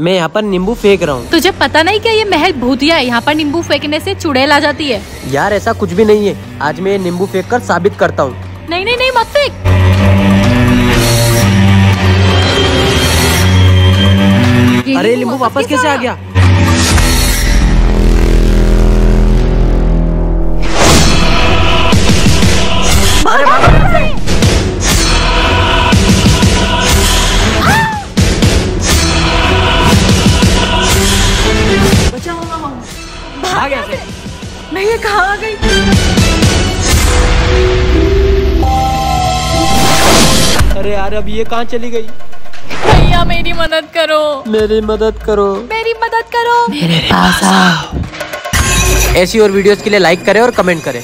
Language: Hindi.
मैं यहाँ पर नींबू फेंक रहा हूँ। तुझे पता नहीं क्या ये महल भूतिया है? यहाँ पर नींबू फेंकने से चुड़ैल आ जाती है। यार ऐसा कुछ भी नहीं है। आज मैं ये नींबू फेंक कर साबित करता हूँ। नहीं नहीं नहीं मत फेंक। अरे नींबू वापस कैसे आ गया? भाग गया से। मैं ये कहा आ गई? अरे यार अब ये कहाँ चली गई? भैया मेरी मदद करो। मेरी मदद करो। मेरी मदद करो। मेरे पास आओ। ऐसी और वीडियोस के लिए लाइक करें और कमेंट करें।